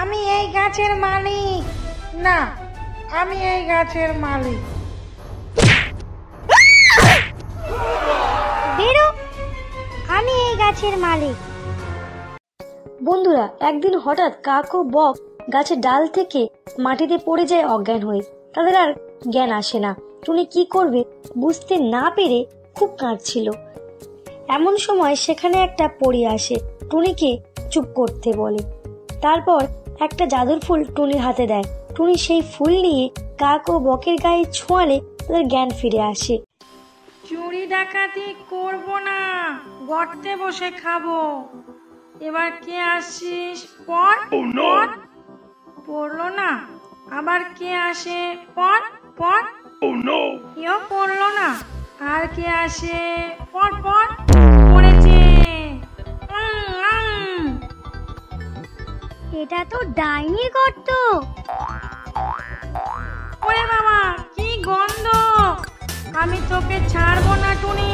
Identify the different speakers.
Speaker 1: আমি এই গাছের মালিক। না, আমি এই গাছের মালিক।
Speaker 2: বেরো, আমি এই গাছের মালিক।
Speaker 3: বন্ধুরা, একদিন হঠাৎ কাক ও বক গাছের ডাল থেকে মাটিতে পড়ে যায় অজ্ঞান হয়ে। তাদের আর জ্ঞান আসে না। টুনি কি করবে বুঝতে না পেরে খুব কাঁদছিল। এমন সময় সেখানে একটা পড়ি আসে। টুনিকে চুপ করতে বলে। তারপর একটা জাদুর ফুল টুনির হাতে দেয়। টুনি সেই ফুল নিয়ে কাক ও বকের গায়ে ছোঁয়ালে তাদের জ্ঞান ফিরে আসে।
Speaker 1: চুরি ডাকাতি করব না গর্তে বসে খাব। এবার কে আসিস পর? পর? পড়ল না আবার কে আসে পর? পর? কেউ পড়ল না আর কে আসে পর পর?
Speaker 2: এটা তো ডাইনি গর্ত।
Speaker 1: ওরে বাবা কি গন্ধ! আমি তোকে ছাড়বো না টুনি।